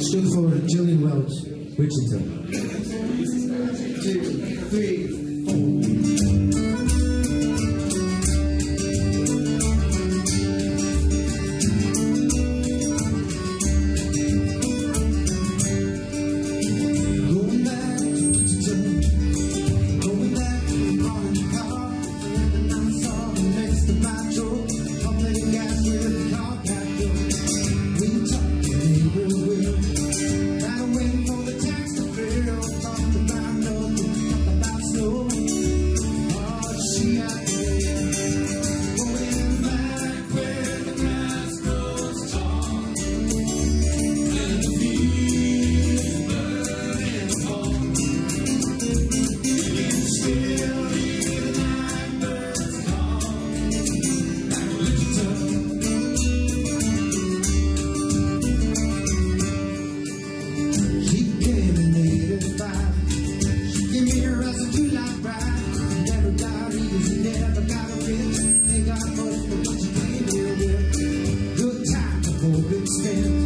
stood for Jillian Welch. Wichita. Two, three. would extend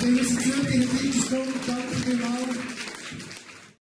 Wir müssen gefühlt in den Wind danke vielmals.